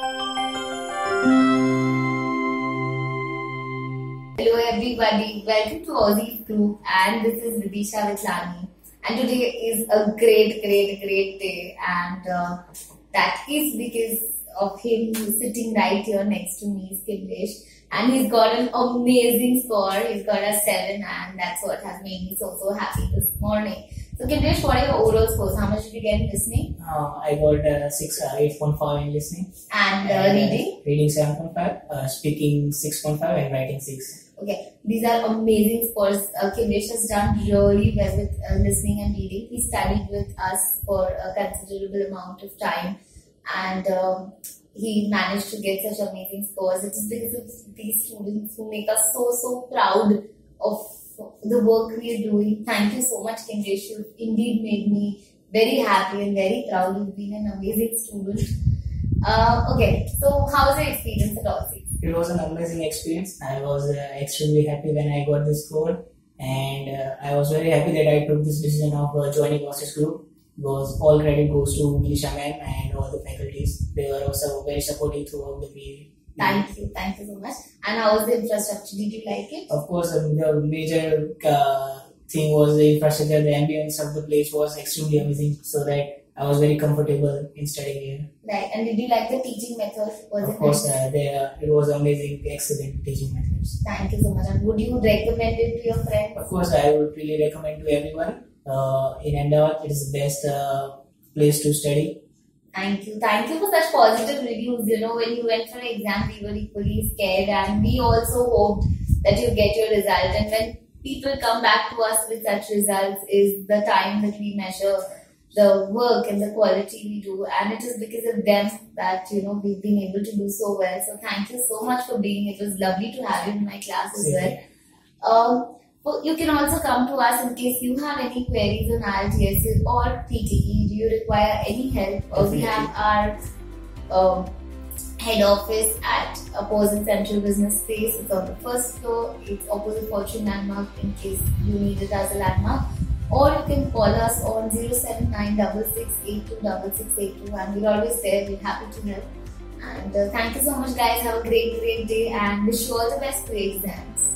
Hello everybody, welcome to Aussizz Group and this is Vidisha Vitlani and today is a great, great, great day. And uh, that is because of him sitting right here next to me is Kimlesh and he's got an amazing score, he's got a 7 and that's what has made me so so happy this morning. So Kimlesh, what are your overall scores? How much you get in listening? Uh, I got uh, 6, uh, 8.5 in listening. And uh, And, uh, reading? reading 7.5, uh, speaking 6.5 and writing 6. Okay, these are amazing scores. Uh, Kimlesh has done really well with uh, listening and reading. He studied with us for a considerable amount of time and um, he managed to get such amazing scores. It is because of these students who make us so, so proud of the work we are doing. Thank you so much, Kimlesh. You indeed made me very happy and very proud. You've been an amazing student. Uh, okay, so how was your experience at Aussizz? It was an amazing experience. I was uh, extremely happy when I got this score and uh, I was very happy that I took this decision of uh, joining Aussizz Group because all credit goes to Milisha ma'am and all the faculties. They were also very supportive throughout the period. Thank you, thank you so much. And how was the infrastructure? Did you like it? Of course, the major uh, thing was the infrastructure. The ambience of the place was extremely amazing, so that I was very comfortable in studying here. Right. And did you like the teaching method? Was Of it course, nice? uh, they, uh, it was amazing, excellent teaching methods. Thank you so much. And would you recommend it to your friends? Of course, I would really recommend to everyone uh, in Ahmedabad. It is the best uh, place to study. Thank you. Thank you for such positive reviews. You know, when you went for an exam, we were equally scared, and we also hoped that you get your result. And when people come back to us with such results, is the time that we measure the work and the quality we do, and it is because of them that you know we've been able to do so well. So thank you so much for being. It was lovely to have you in my class as well. Um, well, you can also come to us in case you have any queries on IELTS or PTE. Do you require any help? Or we have our um, head office at opposite Central Business Space. It's on the first floor. It's opposite Fortune Landmark in case you need it as a landmark. Or you can call us on 079 and we're always there. We're happy to help. And uh, thank you so much, guys. Have a great, great day and wish you all the best for your exams.